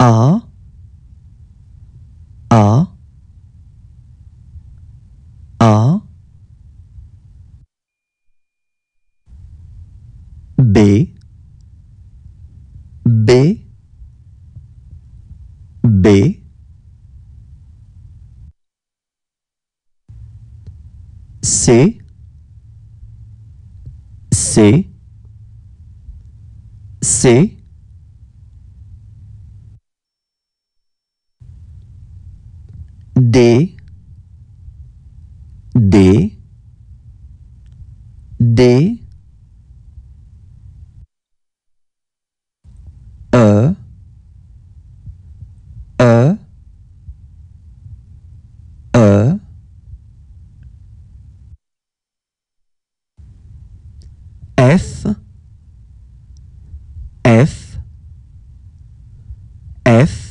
A. A. A. B. B. B. C. C. C D D D E E E. F F F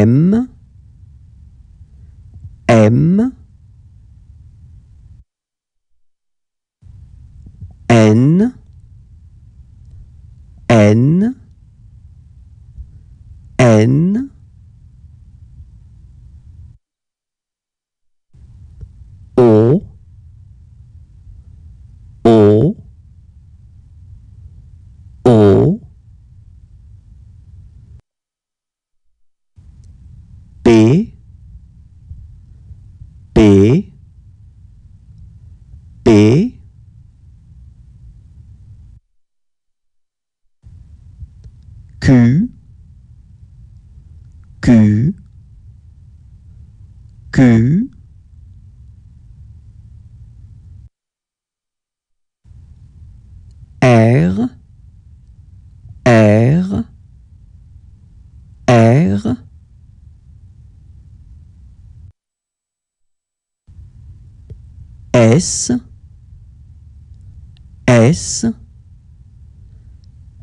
M M N N N P P P. Q Q Q. R R R S S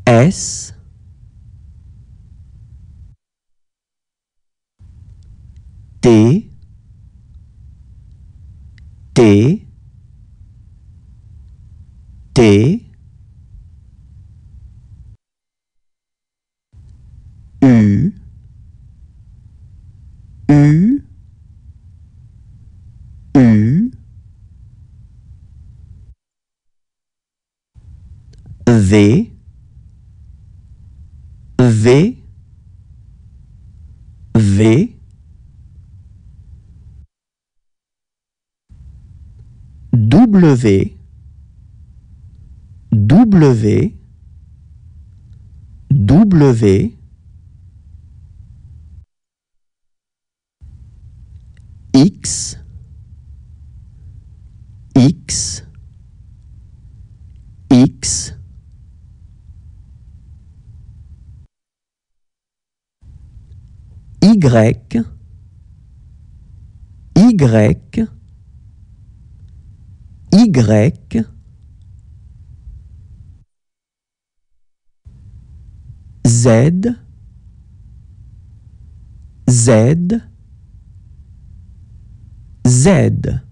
S. T T. T. U U U V V V. W W W. X X X Y Y Y Z Z Z